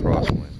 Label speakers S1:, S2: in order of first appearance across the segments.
S1: crosswind.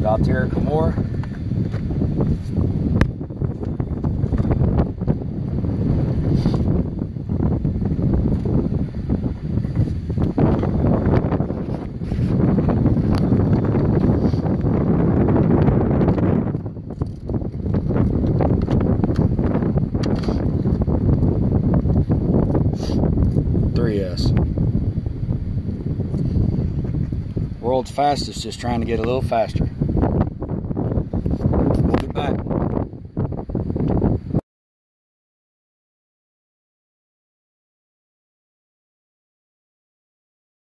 S1: Valterra Camora. Three S. World's fastest, just trying to get a little faster.